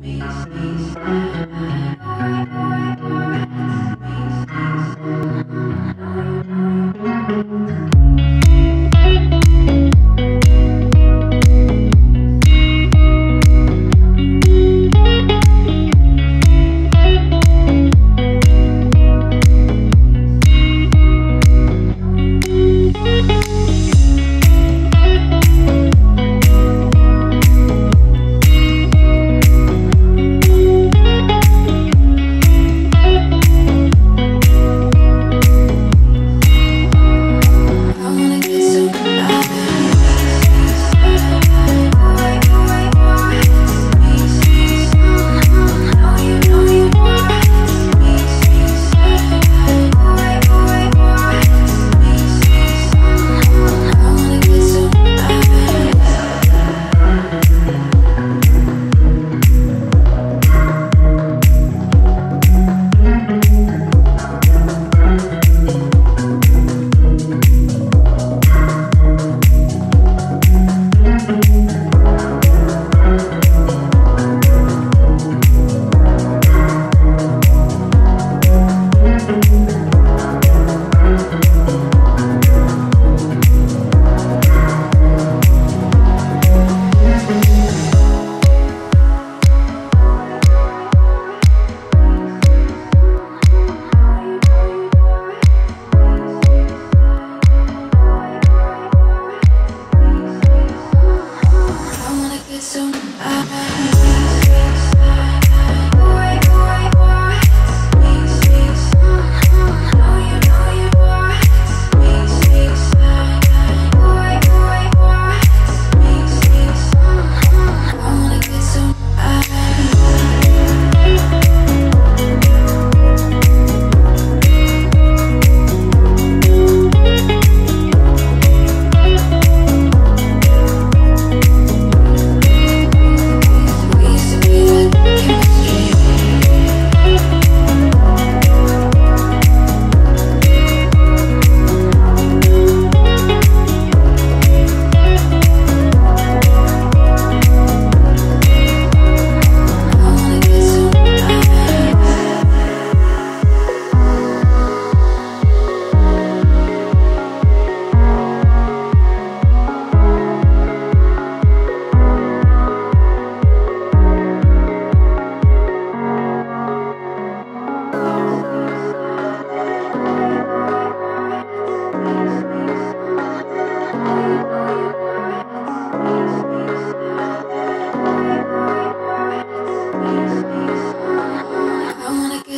I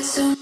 so